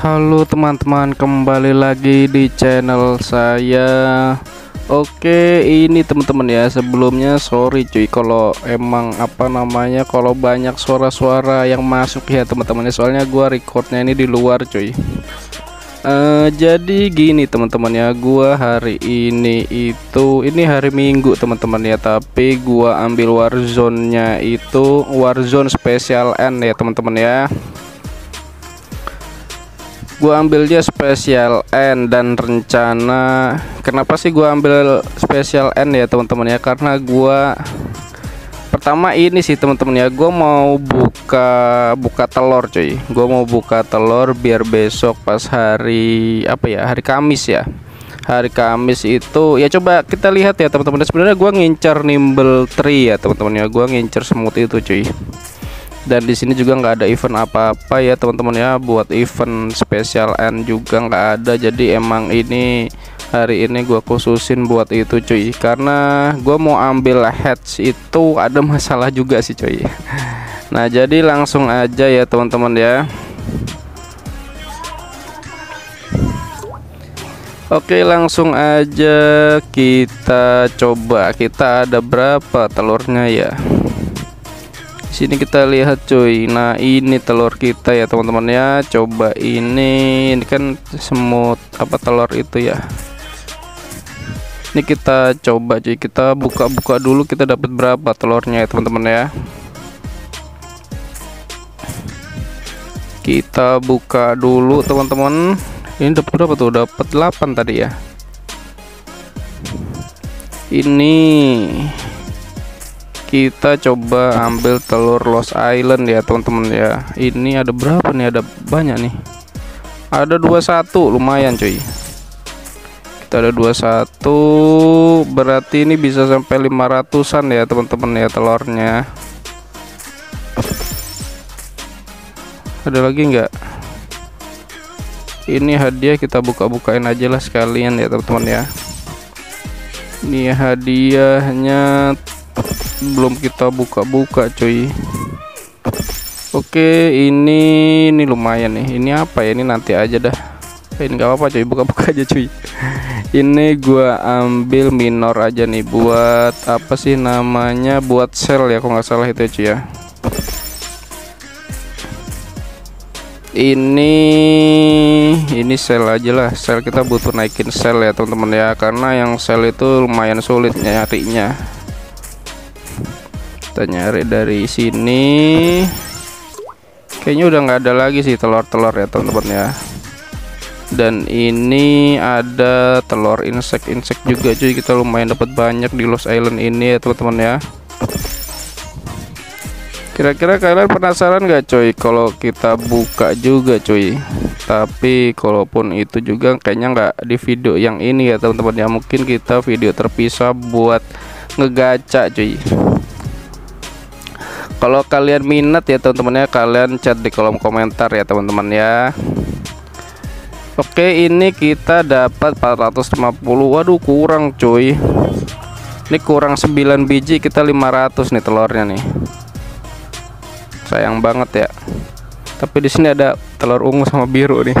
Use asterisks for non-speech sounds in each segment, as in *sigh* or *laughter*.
Halo teman-teman kembali lagi di channel saya. Oke ini teman-teman ya sebelumnya sorry cuy kalau emang apa namanya kalau banyak suara-suara yang masuk ya teman-teman ya soalnya gua recordnya ini di luar cuy. Uh, jadi gini teman-teman ya gua hari ini itu ini hari Minggu teman-teman ya tapi gua ambil warzone nya itu warzone special N ya teman-teman ya gua ambil dia spesial N dan rencana kenapa sih gua ambil spesial N ya teman-teman ya? Karena gua pertama ini sih teman-teman ya gua mau buka buka telur cuy. Gua mau buka telur biar besok pas hari apa ya hari Kamis ya. Hari Kamis itu ya coba kita lihat ya teman-teman. Sebenarnya gua ngincar nimble tree ya teman-teman ya. Gua ngincar semut itu cuy dan di sini juga nggak ada event apa-apa ya teman-teman ya. Buat event spesial N juga nggak ada. Jadi emang ini hari ini gua khususin buat itu cuy. Karena gua mau ambil heads itu ada masalah juga sih cuy. Nah jadi langsung aja ya teman-teman ya. Oke langsung aja kita coba. Kita ada berapa telurnya ya sini kita lihat cuy. Nah ini telur kita ya teman-teman ya. Coba ini ini kan semut apa telur itu ya. Ini kita coba cuy. Kita buka-buka dulu kita dapat berapa telurnya ya teman-teman ya. Kita buka dulu teman-teman. Ini dapat berapa tuh? Dapat 8 tadi ya. Ini kita coba ambil telur Lost Island ya teman-teman ya. Ini ada berapa nih? Ada banyak nih. Ada 21 lumayan cuy. Kita ada 21 berarti ini bisa sampai 500an ya teman-teman ya telurnya. Ada lagi enggak ini hadiah kita buka-bukain aja lah sekalian ya teman-teman ya. Ini hadiahnya belum kita buka-buka cuy. Oke ini ini lumayan nih. Ini apa ya? Ini nanti aja dah. Ini gak apa-apa cuy. Buka-buka aja cuy. *laughs* Ini gua ambil minor aja nih buat apa sih namanya? Buat sel ya kok nggak salah itu cuy ya. Ini ini sel aja lah. Sel kita butuh naikin sel ya teman-teman ya. Karena yang sel itu lumayan sulit nyarinya kita nyari dari sini. Kayaknya udah nggak ada lagi sih telur-telur ya teman-teman ya. Dan ini ada telur insek-insek juga cuy. Kita lumayan dapat banyak di Lost Island ini ya teman-teman ya. Kira-kira kalian penasaran gak cuy? Kalau kita buka juga cuy. Tapi kalaupun itu juga kayaknya nggak di video yang ini ya teman-teman ya. Mungkin kita video terpisah buat ngegaca cuy kalau kalian minat ya teman-teman ya kalian chat di kolom komentar ya teman-teman ya. Oke ini kita dapat 450 waduh kurang cuy. Ini kurang 9 biji kita 500 nih telurnya nih. Sayang banget ya. Tapi di sini ada telur ungu sama biru nih. *laughs*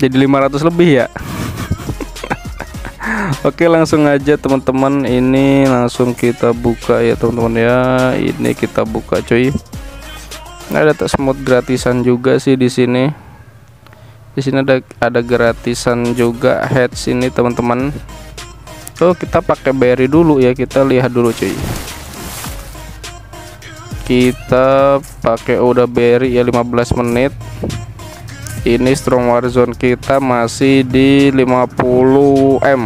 Jadi 500 lebih ya Oke langsung aja teman-teman. Ini langsung kita buka ya teman-teman ya. Ini kita buka cuy. Nggak ada semut gratisan juga sih di sini. Di sini ada ada gratisan juga head sini teman-teman. Oh kita pakai berry dulu ya. Kita lihat dulu cuy. Kita pakai udah berry ya 15 menit ini strong warzone kita masih di 50M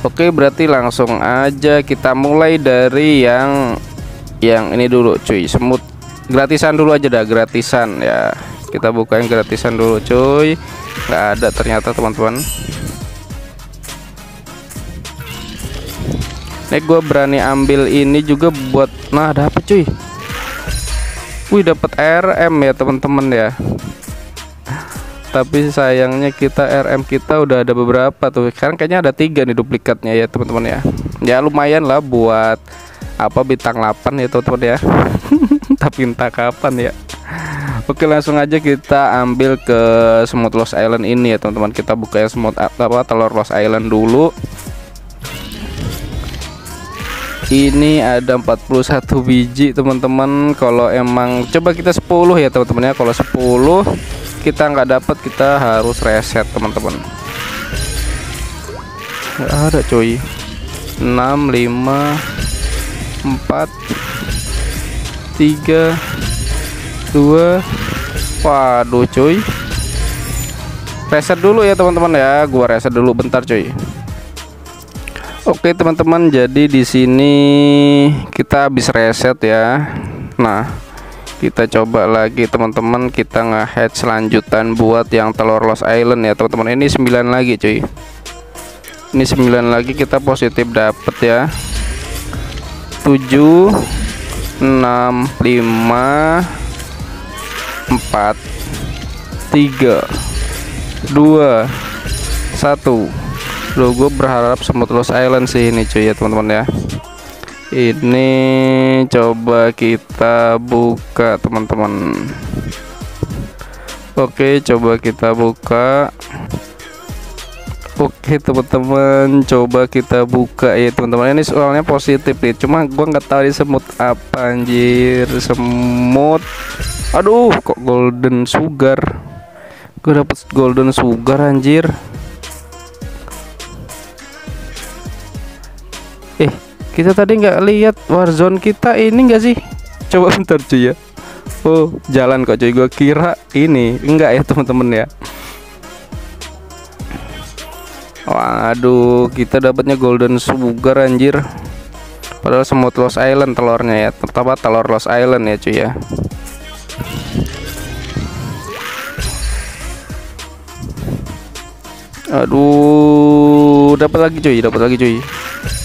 Oke berarti langsung aja kita mulai dari yang yang ini dulu cuy. Semut gratisan dulu aja dah gratisan ya. Kita buka yang gratisan dulu cuy. Nggak ada ternyata teman-teman. Ini gue berani ambil ini juga buat nah ada apa cuy Wih dapat RM ya teman-teman ya. Tapi sayangnya kita RM kita udah ada beberapa tuh. Sekarang kayaknya ada tiga nih duplikatnya ya teman-teman ya. Ya lumayan lah buat apa bintang 8 ya teman-teman ya. Tapi *laughs* entah kapan ya. Oke langsung aja kita ambil ke semut Lost Island ini ya teman-teman. Kita buka yang semut apa telur Lost Island dulu ini ada 41 biji teman-teman. Kalau emang coba kita 10 ya teman-teman ya. Kalau 10 kita nggak dapat kita harus reset teman-teman. Nggak ada coy 6 5 4 3 2 waduh cuy. Reset dulu ya teman-teman ya. Gua reset dulu bentar cuy Oke teman-teman jadi di sini kita habis reset ya. Nah kita coba lagi teman-teman. Kita nge-hatch lanjutan buat yang telur Lost Island ya teman-teman. Ini 9 lagi cuy. Ini 9 lagi kita positif dapet ya. 7 6 5 4 3 2 1 Loh gue berharap Lost Island sih ini cuy ya teman-teman ya. Ini coba kita buka teman-teman. Oke coba kita buka. Oke teman-teman coba kita buka. Ya teman-teman ini soalnya positif nih. Cuma gua nggak tahu ini semut apa anjir. Semut aduh kok golden sugar? Gue dapet golden sugar anjir kita tadi nggak lihat warzone kita ini enggak sih? Coba *laughs* bentar cuy ya. Oh jalan kok cuy. Gue kira ini. Enggak ya teman-teman ya? Waduh kita dapatnya golden sugar anjir. Padahal semut Lost Island telurnya ya. Tetap telur Lost Island ya cuy ya? Aduh dapat lagi cuy. Dapat lagi cuy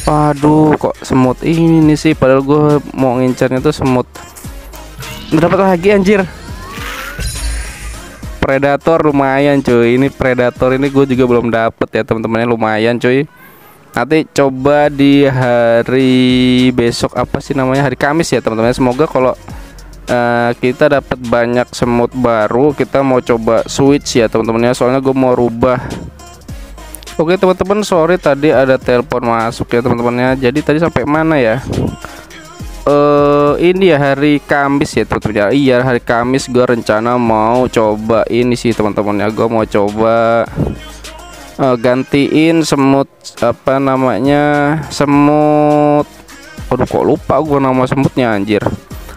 Aduh kok semut ini nih sih? Padahal gue mau ngincarnya tuh semut. Dapat lagi anjir. Predator lumayan cuy. Ini predator ini gue juga belum dapet ya teman-temannya. Lumayan cuy. Nanti coba di hari besok apa sih namanya? Hari Kamis ya teman-teman semoga kalau uh, kita dapat banyak semut baru kita mau coba switch ya teman-temannya. Soalnya gue mau rubah Oke teman-teman sorry tadi ada telepon masuk ya teman-temannya. Jadi tadi sampai mana ya? Uh, ini ya hari Kamis ya teman-teman. Ya iya hari Kamis gue rencana mau coba ini sih teman-teman. Ya gue mau coba uh, gantiin semut apa namanya semut. Aduh kok lupa gue nama semutnya anjir.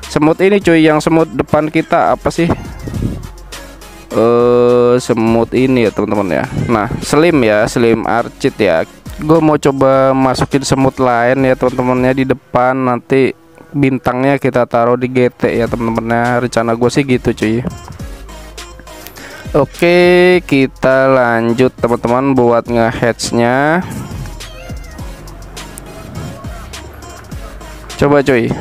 Semut ini cuy yang semut depan kita apa sih uh, semut ini ya teman-teman ya. Nah slim ya slim archit ya. Gue mau coba masukin semut lain ya teman-temannya di depan. Nanti bintangnya kita taruh di GT ya teman-teman ya. Rencana gue sih gitu cuy. Oke kita lanjut teman-teman buat nge-hatchnya. Coba cuy.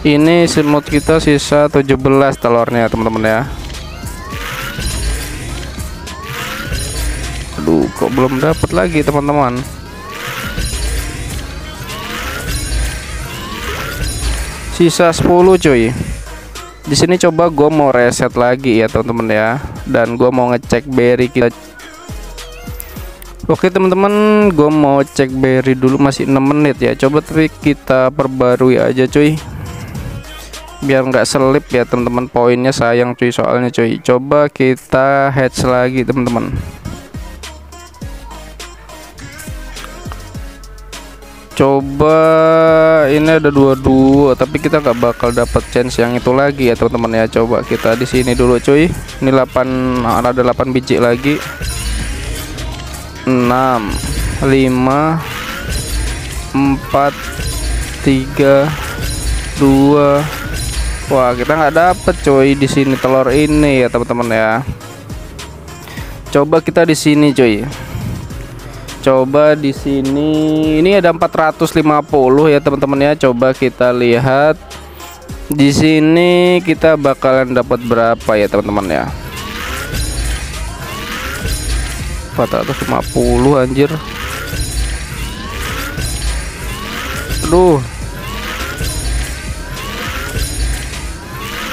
Ini semut kita sisa 17 telurnya teman-teman ya aduh kok belum dapat lagi teman-teman? Sisa 10 cuy. Di sini coba gue mau reset lagi ya teman-teman ya. Dan gue mau ngecek berry kita. Oke teman-teman gue mau cek berry dulu masih 6 menit ya. Coba tapi kita perbarui aja cuy. Biar nggak selip ya teman-teman. Poinnya sayang cuy soalnya cuy. Coba kita hatch lagi teman-teman coba ini ada dua-dua tapi kita nggak bakal dapat chance yang itu lagi ya teman-teman ya. Coba kita di sini dulu cuy. Ini 8 ada 8 biji lagi. 6 5 4 3 2 Wah kita nggak dapet cuy di sini telur ini ya teman-teman ya. Coba kita di sini cuy coba di sini ini ada 450 ya teman-teman ya. Coba kita lihat. Di sini kita bakalan dapat berapa ya teman-teman ya? 450 anjir. Aduh.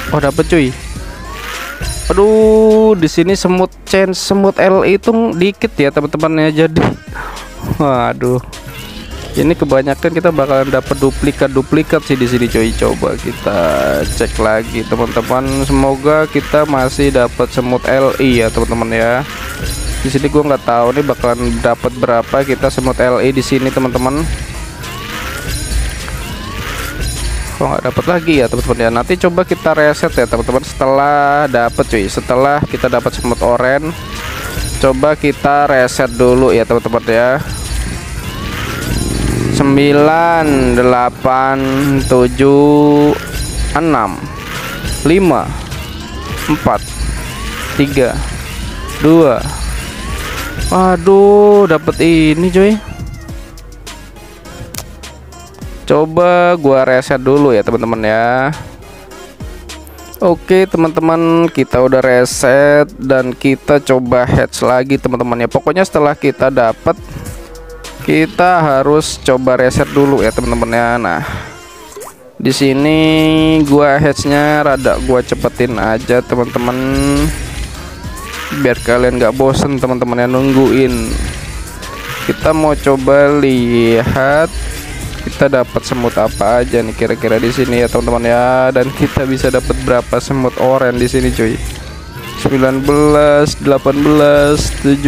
Oh dapet cuy aduh di sini semut chain semut L itu dikit ya teman-teman ya jadi *laughs* waduh. Ini kebanyakan kita bakalan dapat duplikat-duplikat sih di sini coy. Coba kita cek lagi teman-teman. Semoga kita masih dapat semut LI ya teman-teman ya. Di sini gua nggak tahu nih bakalan dapat berapa kita semut LI di sini teman-teman kok nggak dapat lagi ya teman-teman ya. Nanti coba kita reset ya teman-teman. Setelah dapat cuy. Setelah kita dapat semut oren coba kita reset dulu ya teman-teman ya. Sembilan delapan tujuh enam lima empat tiga dua. Waduh dapet ini cuy coba gua reset dulu ya teman-teman ya. Oke teman-teman kita udah reset dan kita coba hatch lagi teman-teman ya. Pokoknya setelah kita dapat kita harus coba reset dulu ya teman-teman ya. Nah di sini gua hatchnya rada gua cepetin aja teman-teman biar kalian nggak bosen teman-teman yang nungguin. Kita mau coba lihat kita dapat semut apa aja nih kira-kira di sini ya teman-teman? Ya dan kita bisa dapat berapa semut oren di sini cuy? 19 18 17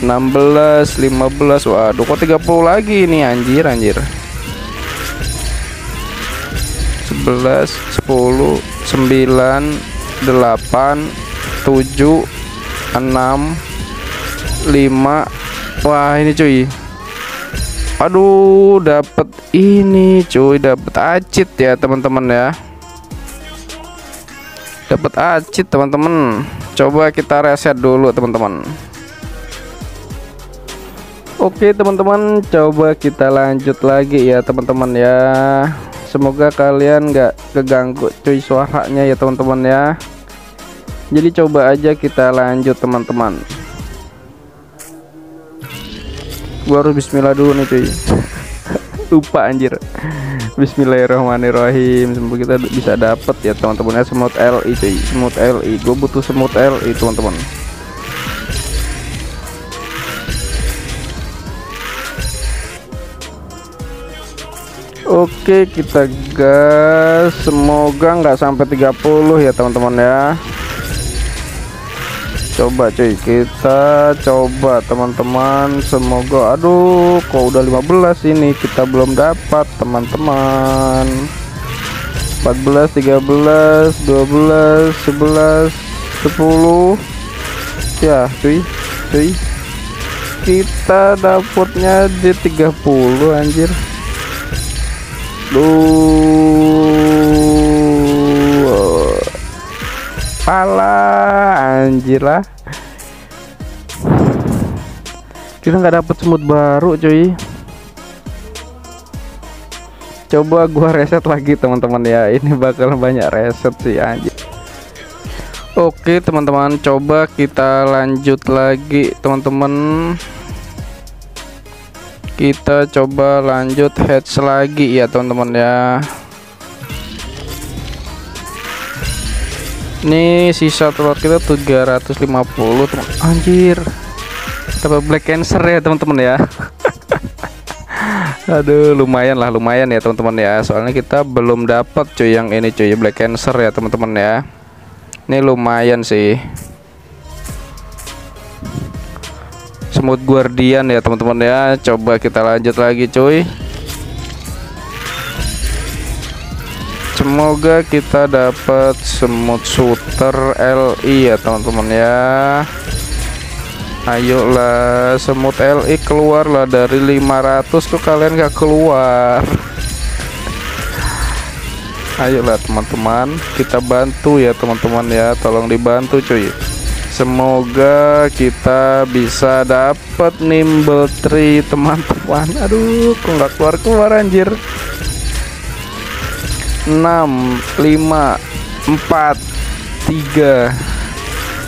16 15 waduh kok 30 lagi ini? Anjir anjir. 11 10 9 8 7 6 5 wah ini cuy aduh dapat ini cuy. Dapat acit ya teman-teman ya. Dapat acit teman-teman. Coba kita reset dulu teman-teman. Oke teman-teman. Coba kita lanjut lagi ya teman-teman ya. Semoga kalian nggak keganggu cuy suaranya ya teman-teman ya. Jadi coba aja kita lanjut teman-teman Gua harus bismillah dulu nih cuy. *laughs* Lupa anjir. Bismillahirrahmanirrahim. Semoga kita bisa dapet ya teman-teman. Ya Semut LI cuy. Semut LI Gue butuh semut LI teman-teman. Oke kita gas. Semoga nggak sampai 30 ya teman-teman ya coba cuy. Kita coba teman-teman. Semoga aduh kok udah 15 ini? Kita belum dapat teman-teman. 14 13 12 11 10 ya cuy cuy. Kita dapatnya di 30 anjir. Duh. Pala anjir lah. Kita nggak dapet semut baru, cuy. Coba gua *laughs* reset lagi, teman-teman ya. Ini bakal banyak reset sih anjir. Oke, teman-teman, coba kita lanjut lagi, teman-teman kita coba lanjut hatch lagi ya teman-teman ya ini sisa telur kita 350 teman anjir. Dapat black cancer ya teman-teman ya. *laughs* Aduh lumayan lah lumayan ya teman-teman ya. Soalnya kita belum dapat cuy yang ini cuy black cancer ya teman-teman ya. Ini lumayan sih. Semut guardian ya teman-teman ya. Coba kita lanjut lagi cuy semoga kita dapat semut shooter LI ya teman-teman ya. Ayolah semut LI keluarlah dari 500 kok kalian gak keluar. Ayolah teman-teman kita bantu ya teman-teman ya. Tolong dibantu cuy. Semoga kita bisa dapat nimble tree teman-teman. Aduh nggak keluar keluar anjir 6 5 4 3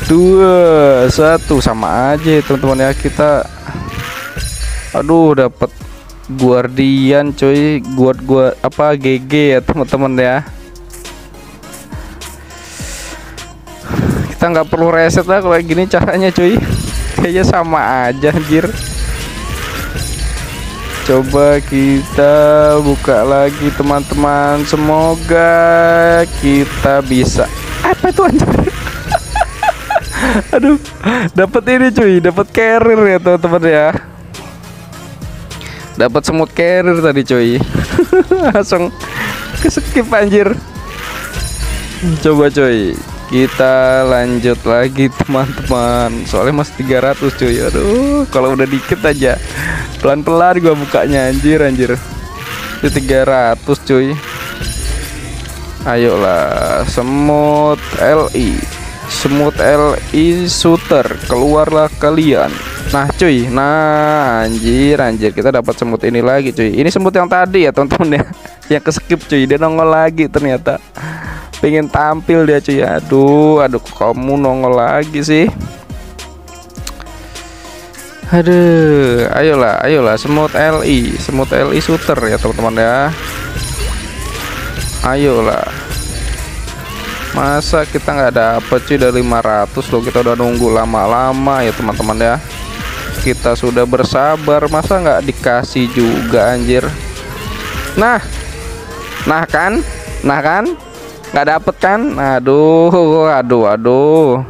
2 1 sama aja teman-teman ya kita. Aduh dapat Guardian cuy Guard gua apa GG ya teman-teman ya. Kita nggak perlu reset lah kalau gini caranya cuy Kayaknya sama aja anjir Coba kita buka lagi teman-teman. Semoga kita bisa. Apa itu anjir? *laughs* Aduh Dapat ini cuy. Dapat carrier ya teman-teman ya. Dapat semut carrier tadi cuy. *laughs* Langsung keskip anjir. Coba cuy kita lanjut lagi teman-teman. Soalnya masih 300 cuy. Aduh kalau udah dikit aja. Pelan-pelan gua bukanya anjir anjir. Itu 300 cuy. Ayolah semut LI semut LI shooter keluarlah kalian. Nah cuy. Nah anjir anjir. Kita dapat semut ini lagi cuy. Ini semut yang tadi ya teman-teman ya. Yang keskip cuy. Dia nongol lagi ternyata Pengen tampil dia cuy. Aduh Aduh kamu nongol lagi sih. Aduh Ayolah Ayolah Semut LI Semut LI shooter ya teman-teman ya. Ayolah. Masa kita nggak dapet cuy dari 500 loh Kita udah nunggu lama-lama ya teman-teman ya. Kita sudah bersabar masa nggak dikasih juga anjir? Nah nah kan? Nah kan nggak dapet kan? Aduh aduh aduh.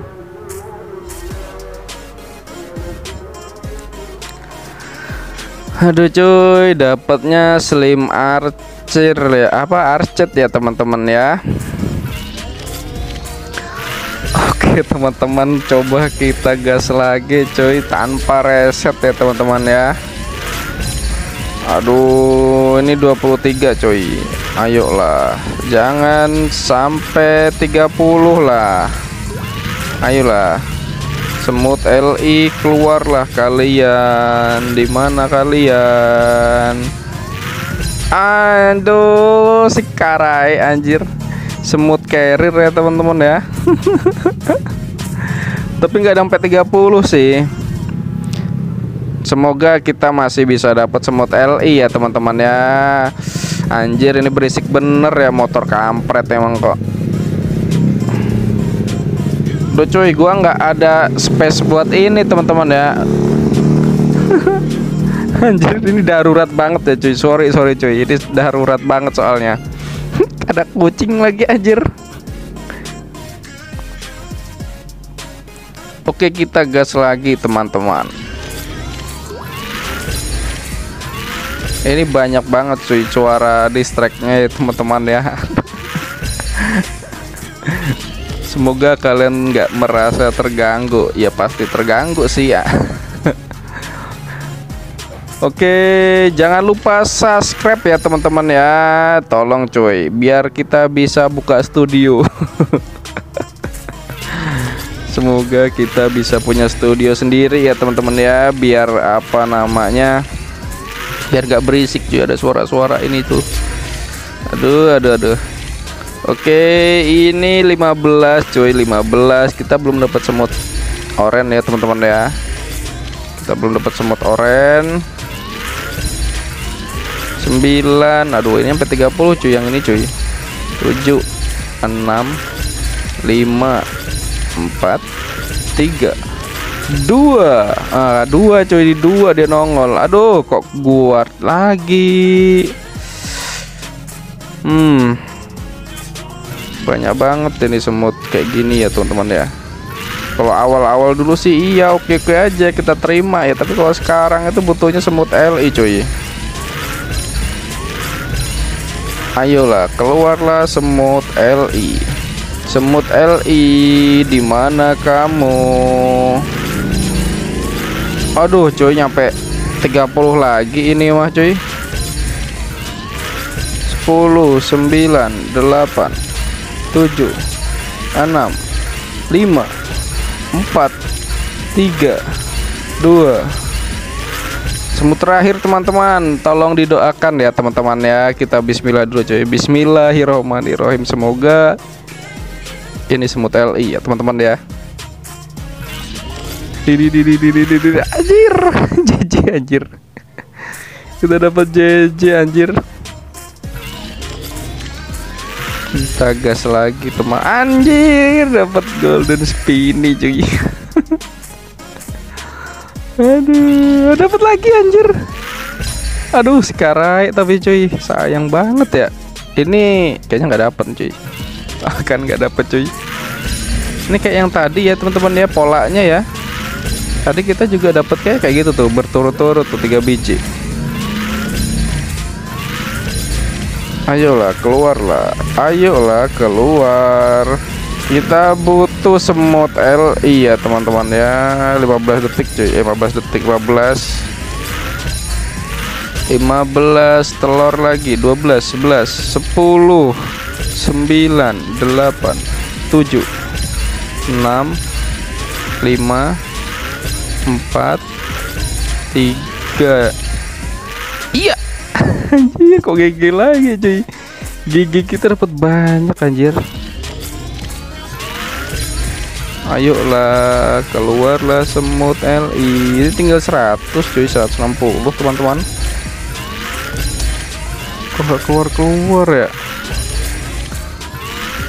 Aduh cuy dapatnya slim archer ya. Apa archet ya teman-teman ya? Oke teman-teman coba kita gas lagi coy tanpa reset ya teman-teman ya Aduh ini 23 coy. Ayolah jangan sampai 30 lah. Ayolah semut LI keluarlah kalian. Di mana kalian? Aduh si karai anjir. Semut carrier ya teman-teman ya. *laughs* Tapi nggak sampai 30 sih semoga kita masih bisa dapat semut LI ya teman-teman ya. Anjir ini berisik bener ya motor kampret emang kok. Duh cuy gua nggak ada space buat ini teman-teman ya. *laughs* Anjir ini darurat banget ya cuy. Sorry sorry cuy. Ini darurat banget soalnya. *laughs* Ada kucing lagi anjir. Oke kita gas lagi teman-teman Ini banyak banget cuy suara distractnya ya teman-teman ya Semoga kalian nggak merasa terganggu Ya pasti terganggu sih ya Oke, jangan lupa subscribe ya teman-teman ya. Tolong cuy, biar kita bisa buka studio. Semoga kita bisa punya studio sendiri ya teman-teman ya, biar apa namanya? Biar gak berisik cuy ada suara-suara ini tuh. Aduh, aduh, aduh. Oke, ini 15 cuy, 15. Kita belum dapat semut oren ya teman-teman ya. Kita belum dapat semut oren. 9 aduh ini sampai 30 cuy yang ini cuy 7 6 5 4 3 dua. Ah, dua cuy di dua dia nongol. Aduh kok guard lagi? Hmm. Banyak banget ini semut kayak gini ya teman-teman ya. Kalau awal-awal dulu sih iya oke-oke aja kita terima ya. Tapi kalau sekarang itu butuhnya semut LI cuy Ayolah, keluarlah semut LI. Semut LI, di mana kamu? Aduh, cuy nyampe 30 lagi ini mah cuy. 10 9 8 7 6 5 4 3 2 semut terakhir teman-teman. Tolong didoakan ya teman-teman ya. Kita bismillah dulu coy bismillahirrohmanirrohim semoga ini semut LI ya teman-teman ya anjir. *laughs* Jj anjir. Kita dapat JJ anjir. Kita gas lagi teman anjir dapat golden spinny cuy. *laughs* Aduh dapat lagi anjir. Aduh sekarang tapi cuy. Sayang banget ya. Ini kayaknya nggak dapat cuy. Akan nggak dapat cuy. Ini kayak yang tadi ya teman-teman ya polanya ya tadi kita juga dapat kayak kayak gitu tuh berturut-turut tuh tiga biji. Ayolah keluarlah. Ayolah keluar. Kita butuh semut L. Iya teman-teman ya. 15 detik cuy. 15 detik 15 15 telur lagi 12 11 10 9 8 7 6 5 4 3 iya. *laughs* Anjir kok gigi lagi cuy. Gigi kita dapat banyak anjir. Ayolah keluarlah semut LI ini tinggal 100 cuy. 160 teman-teman. Kok gak keluar-keluar ya?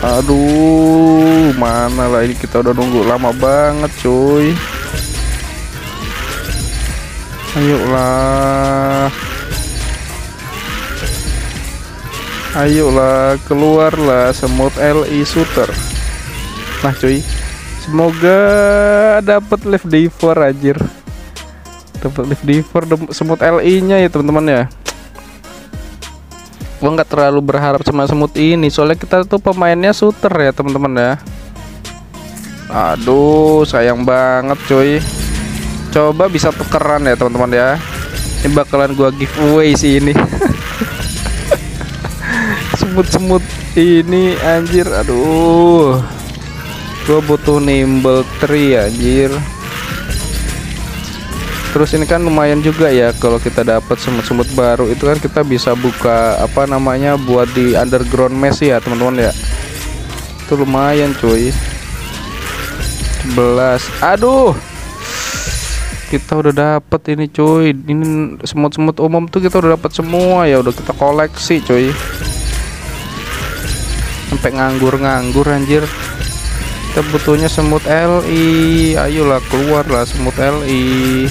Aduh mana lah ini? Kita udah nunggu lama banget cuy ayolah. Ayolah keluarlah semut LI shooter. Nah cuy. Semoga dapat live diver anjir. Dapat live diver semut LI nya ya teman-teman ya. Gua nggak terlalu berharap sama semut ini soalnya kita tuh pemainnya shooter ya teman-teman ya. Aduh sayang banget cuy coba bisa tukeran ya teman-teman ya. Ini bakalan gua giveaway sih ini. *laughs* Semut-semut ini anjir. Aduh. Gua butuh nimble tree anjir. Terus ini kan lumayan juga ya kalau kita dapat semut-semut baru. Itu kan kita bisa buka apa namanya buat di underground mesh ya teman-teman ya. Itu lumayan cuy. 11 aduh kita udah dapet ini cuy. Ini semut-semut umum tuh kita udah dapat semua. Ya udah kita koleksi cuy. Sampai nganggur-nganggur anjir. Kita butuhnya semut LI ayolah keluarlah semut LI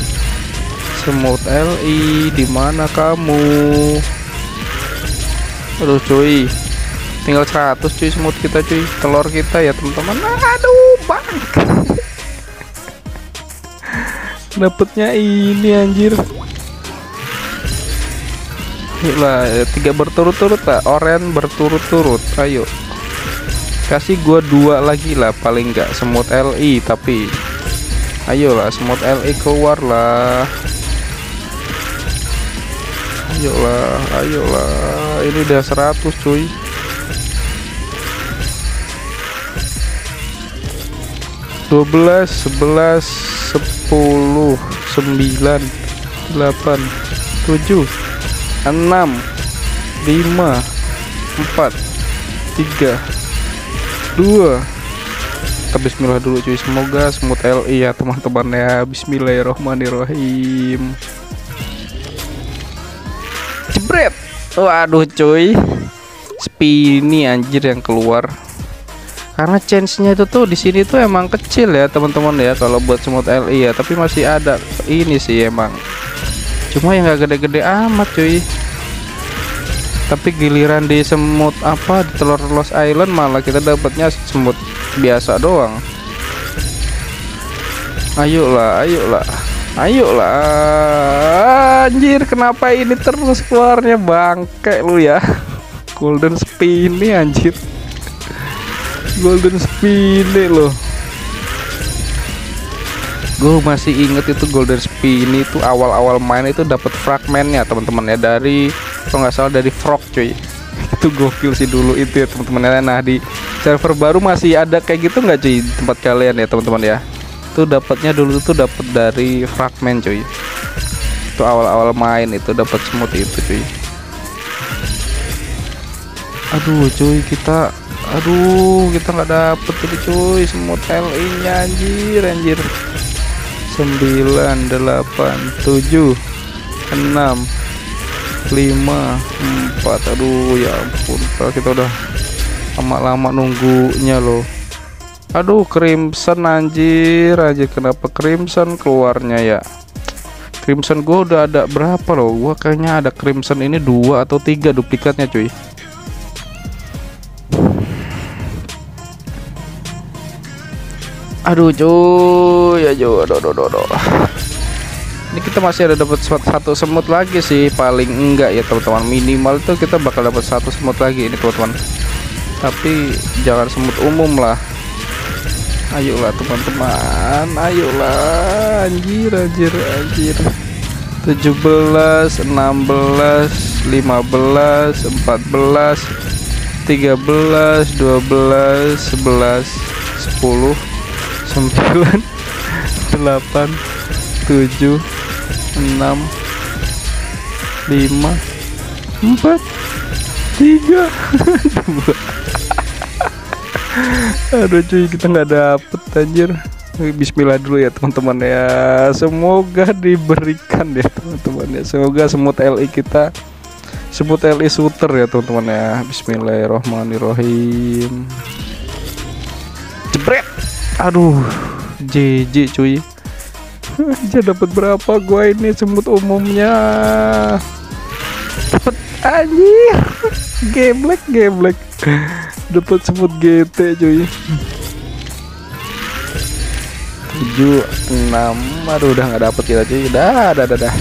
semut LI di mana kamu? Aduh cuy. Tinggal 100 cuy semut kita cuy. Telur kita ya teman-teman. Aduh bang *laughs* dapetnya ini anjir. Lah tiga berturut-turut lah. Oren berturut-turut. Ayo. Kasih gua dua lagi lah paling enggak semut LI tapi ayolah semut LI keluar lah. Ayolah ayolah ini udah 100 cuy. Dua belas sebelas sepuluh sembilan delapan tujuh enam lima empat tiga dua. Kita bismillah dulu cuy. Semoga semut LI ya teman-teman ya. Bismillahirrohmanirrohim jebret! Waduh cuy. Spini anjir yang keluar karena chance-nya itu tuh di sini tuh emang kecil ya teman-teman ya kalau buat semut LI ya. Tapi masih ada ini sih emang. Cuma yang gak gede-gede amat cuy. Tapi giliran di semut apa di telur Lost Island malah kita dapatnya semut biasa doang. Ayolah ayolah. Ayolah. Anjir kenapa ini terus keluarnya bangke lu ya? *laughs* Golden spinny anjir golden spinny loh. Gue masih inget itu golden spinny itu awal-awal main itu dapat fragmennya teman-teman ya. Dari kalau nggak salah dari frog cuy. *laughs* Itu gokil sih dulu itu ya teman-teman ya. Nah di server baru masih ada kayak gitu nggak cuy tempat kalian ya teman-teman ya? Itu dapatnya dulu tuh dapat dari fragmen cuy. Itu awal-awal main itu dapat semut itu cuy. Aduh cuy kita aduh kita nggak dapet ini cuy. Semut LI nya anjir anjir. 9 8 7 6 5 lima empat. Aduh ya ampun. Kita udah lama-lama nunggunya loh. Aduh crimson anjir. Anjir kenapa crimson keluarnya ya? Crimson gua udah ada berapa loh? Gua kayaknya ada crimson ini dua atau tiga duplikatnya cuy aduh cuy. Ya cuy. Aduh, aduh, aduh, aduh. ini kita masih ada dapat satu semut lagi sih. Paling enggak ya teman-teman. Minimal tuh kita bakal dapat satu semut lagi ini teman-teman. Tapi jangan semut umum lah. Ayolah teman-teman. Ayolah. Anjir anjir anjir. 17 16 15 14 13 12 11 10 sembilan delapan tujuh enam lima empat tiga *laughs* dua. Aduh cuy kita nggak dapet anjir. Bismillah dulu ya teman-teman ya. Semoga diberikan ya teman-teman ya. Semoga semut LI kita Semut LI shooter ya teman-teman ya. Bismillahirrohmanirrohim Jebret aduh JJ cuy. Aja dapat berapa gua ini semut umumnya? Dapat anjir. Geblek geblek. Dapat semut GT cuy. 7 6 aduh udah nggak dapet kita cuy. Dah dah dah dah.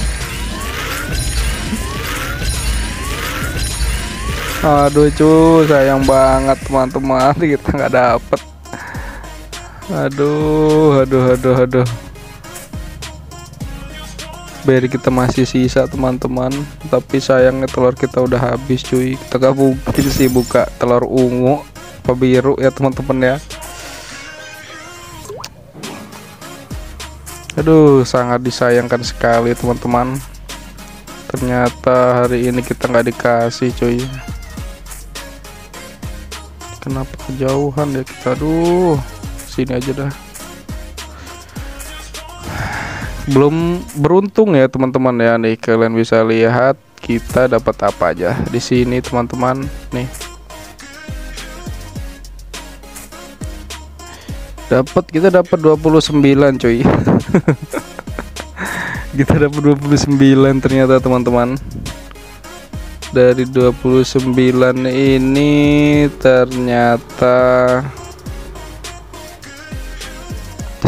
Aduh cuy sayang banget teman-teman. Kita nggak dapet aduh aduh aduh aduh. Biar kita masih sisa teman-teman. Tapi sayangnya telur kita udah habis cuy. Kita gak mungkin sih buka telur ungu apa biru ya teman-teman ya. Aduh sangat disayangkan sekali teman-teman. Ternyata hari ini kita nggak dikasih cuy. Kenapa kejauhan ya kita? Aduh sini aja dah. Belum beruntung ya teman-teman ya nih kalian bisa lihat kita dapat apa aja. Di sini teman-teman nih. Dapat kita dapat 29 cuy. *laughs* Kita dapat 29 ternyata teman-teman. Dari 29 ini ternyata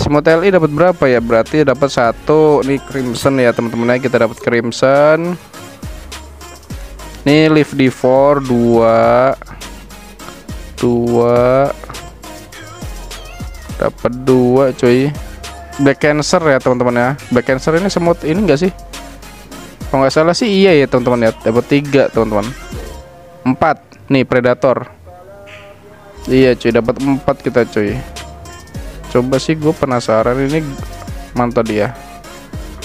Smooth LI dapat berapa ya? Berarti dapat satu nih crimson ya teman-teman ya. Kita dapat crimson. Nih lift D4 2 2 dapat dua cuy. Black Cancer ya teman-teman ya. Black Cancer ini semut ini enggak sih? Kalau nggak salah sih iya ya teman-teman ya. Dapat tiga teman-teman. Empat nih Predator. Iya cuy dapat empat kita cuy coba sih gue penasaran ini mantap dia.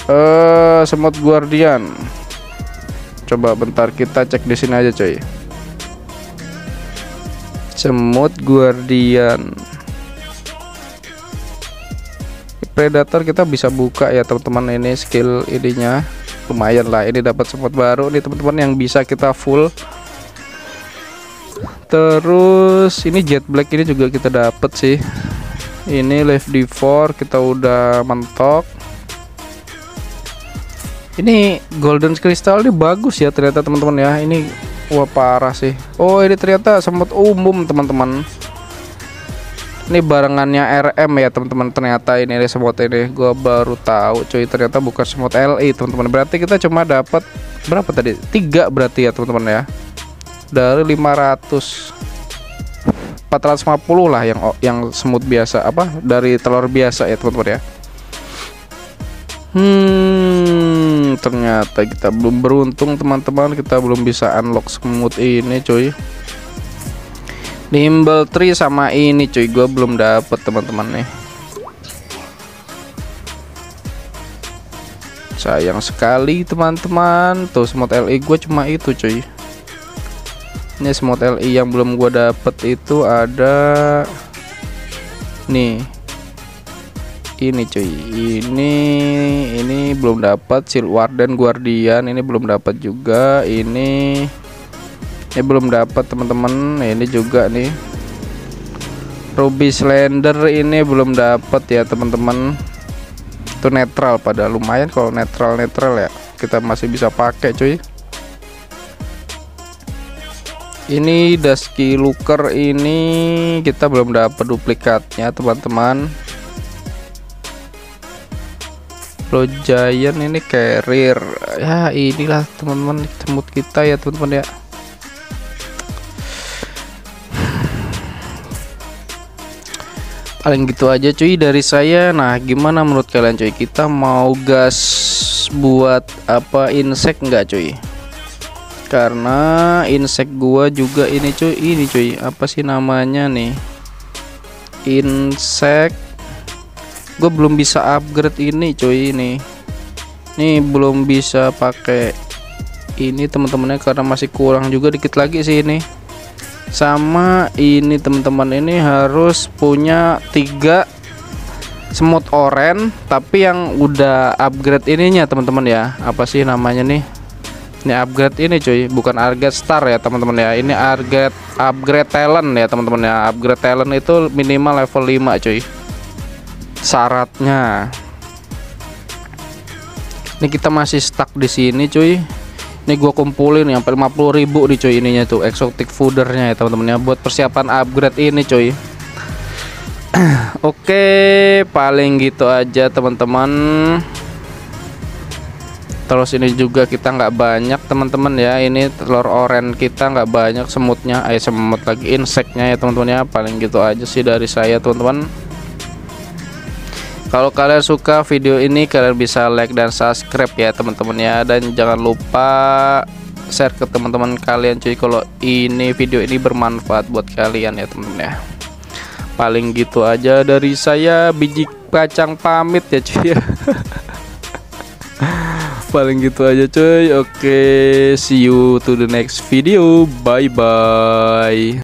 Eh semut guardian. Coba bentar kita cek di sini aja coy. Semut guardian. Predator kita bisa buka ya teman-teman. Ini skill ininya lumayan lah. Ini dapat semut baru nih teman-teman yang bisa kita full. Terus ini jet black ini juga kita dapat sih ini live d4 kita udah mentok. Ini golden crystal ini bagus ya ternyata teman-teman ya. Ini wah parah sih. Oh ini ternyata semut umum teman-teman. Ini barengannya RM ya teman-teman. Ternyata ini semut ini. Gua baru tahu cuy. Ternyata bukan semut LI teman-teman. Berarti kita cuma dapat berapa tadi? Tiga berarti ya teman-teman ya. Dari 500 450 lah yang yang semut biasa apa dari telur biasa ya teman-teman ya. Hmm ternyata kita belum beruntung teman-teman. Kita belum bisa unlock semut ini cuy. Nimble tree sama ini cuy. Gue belum dapet teman-teman nih. Sayang sekali teman-teman. Tuh semut LI gue cuma itu cuy ini smooth LI yang belum gua dapet itu ada nih. Ini cuy ini ini belum dapat Shield Warden Guardian ini belum dapat juga ini ini belum dapat teman-teman ini juga nih. Ruby Slender ini belum dapat ya teman-teman itu netral pada lumayan kalau netral netral ya kita masih bisa pakai cuy ini Dusky Looker ini kita belum dapat duplikatnya teman-teman. Lo Giant ini carrier. Ya inilah teman-teman semut kita ya teman-teman ya. Paling gitu aja cuy dari saya. Nah gimana menurut kalian cuy? Kita mau gas buat apa insek enggak cuy karena insek gua juga ini cuy. Ini cuy. Apa sih namanya nih? Insek. Gue belum bisa upgrade ini cuy ini. Nih belum bisa pakai ini teman-temannya karena masih kurang juga dikit lagi sih ini. Sama ini teman-teman ini harus punya tiga semut oren tapi yang udah upgrade ininya teman-teman ya. Apa sih namanya nih ini upgrade ini cuy. Bukan upgrade star ya teman-teman ya. Ini upgrade upgrade talent ya teman-teman ya. Upgrade talent itu minimal level 5 cuy. Syaratnya. Ini kita masih stuck di sini cuy. Ini gua kumpulin sampai 50 ribu nih cuy ininya tuh. Exotic foodernya ya teman-teman ya. Buat persiapan upgrade ini cuy. *clears throat* Oke paling gitu aja teman-teman terus ini juga kita nggak banyak teman-teman ya. Ini telur oren kita nggak banyak semutnya. Eh semut lagi inseknya ya teman-teman ya. Paling gitu aja sih dari saya teman-teman. Kalau kalian suka video ini kalian bisa like dan subscribe ya teman-teman ya. Dan jangan lupa share ke teman-teman kalian cuy kalau ini video ini bermanfaat buat kalian ya teman-teman ya. Paling gitu aja dari saya. Biji kacang pamit ya cuy ya *laughs* paling gitu aja cuy. Oke see you to the next video. Bye bye